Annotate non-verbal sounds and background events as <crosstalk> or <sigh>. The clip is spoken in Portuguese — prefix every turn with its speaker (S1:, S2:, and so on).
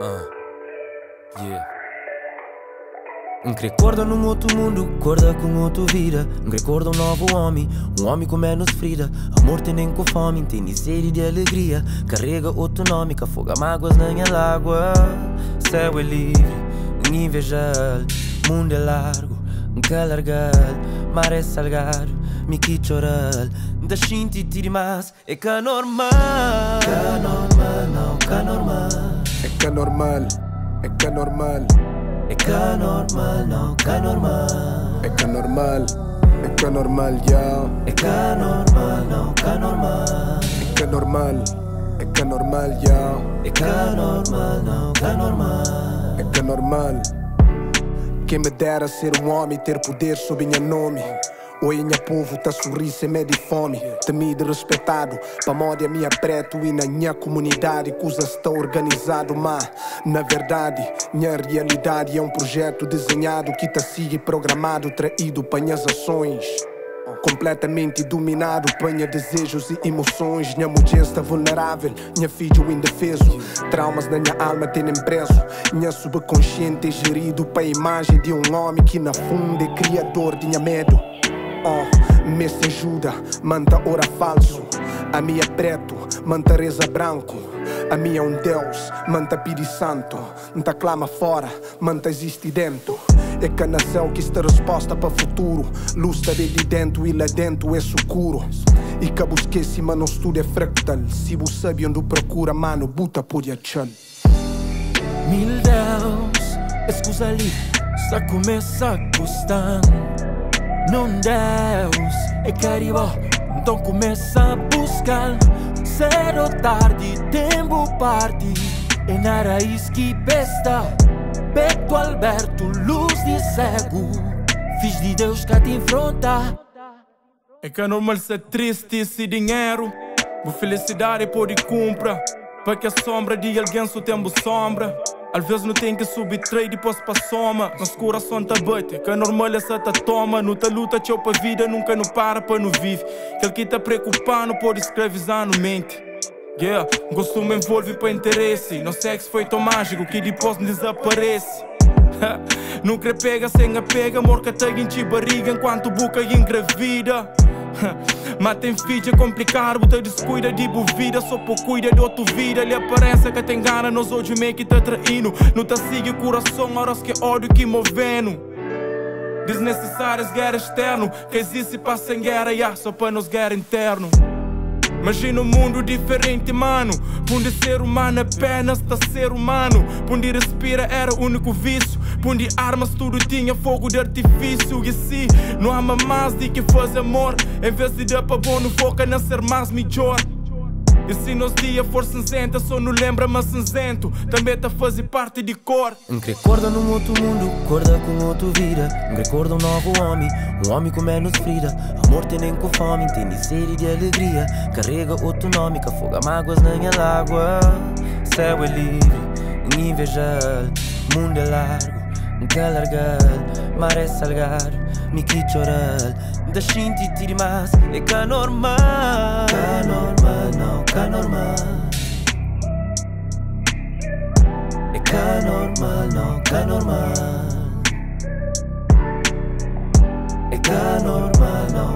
S1: Uh, yeah. Um que acorda num outro mundo, acorda com outro vida. Um acorda um novo homem, um homem com menos ferida. Amor tem nem com fome, tem nem sede de alegria. Carrega outro nome, que afoga mágoas na minha lágua. Céu é livre, um invejal. Mundo é largo, um calargal. Mar é salgado, me que chorar. Da shinti tiri mas, é que. Que normal, que normal,
S2: é que normal, É que normal,
S1: não, que normal.
S2: é que normal, é que normal, yeah.
S1: É que normal, não, que normal.
S2: É que normal, é que normal, yeah.
S1: É que normal, não, que normal.
S2: É que normal. Quem me dera ser um homem e ter poder sob minha nome. Oi, minha povo, tá sorrir sem medo e fome. Temido e respeitado, pra moda minha preto e na minha comunidade. Coisa está organizado, mas na verdade, minha realidade é um projeto desenhado que tá sigue programado, traído para minhas ações. Completamente dominado, panha desejos e emoções. Minha mulher está vulnerável, minha filho indefeso. Traumas na minha alma têm preso. Minha subconsciente é gerido para a imagem de um homem que na fundo é criador de minha medo. Oh, me se ajuda, manta ora falso. A minha é preto, manta reza branco. A minha é um Deus, manta pidi santo. Nta clama fora, manta existe dentro. É que nasceu que está resposta para futuro. Luz está de dentro e lá dentro é escuro. E que busquei mano estudo é fractal. Se você sabe onde procura, mano, buta por chão.
S1: Mil Deus, escusa ali, só começa a custar. Não Deus, é caribó, então começa a buscar. Cedo ou tarde, tempo parte, é na raiz que besta. Beto Alberto, luz de cego, fiz de Deus que te enfronta.
S3: É que é normal ser triste se dinheiro Boa felicidade pode comprar Para que a sombra de alguém só tem sombra Às vezes não tem que subtrair depois pra soma. Mas coração tá bate, que é normal essa tá toma. Não tá luta, tchau pra vida, nunca não para pra não vive. Aquele que tá preocupado pode escravizar no mente. Yeah, gosto me envolve para interesse. Não sexo foi tão mágico que depois desaparece. Nunca pega sem apega, morca tag em barriga enquanto boca engravida. <laughs> Mas tem é complicado, bota descuida de boa vida, só por cuida de outra vida. Lhe aparência que tem gana, nós hoje meio que tá traindo. Não tá sigue o coração, horas que ódio que movendo. Desnecessárias guerra externo, que existe sem guerra, yeah, só para nos guerra interno. Imagina um mundo diferente, mano. Onde ser humano apenas tá ser humano. Onde respira era o único vício. Onde armas tudo tinha fogo de artifício. E se não ama mais de que faz amor. Em vez de dar pra bom, não foca na ser mais melhor. E se nos dia for cinzenta, só não lembra, mas cinzento também tá fazer parte de cor.
S1: Um que acorda num outro mundo, acorda com outro vida. Um que acorda um novo homem, um homem com menos ferida. Amor tem nem com fome, tem nem sede de alegria. Carrega outro nome, que afoga mágoas na minha lágua. Céu é livre, invejal. Mundo é largo, um calargal. Mar é salgado, me que chorar. Da shinti tiri mas, é que normal. Que normal, não, que normal. É que normal, não, que normal. É que normal, não,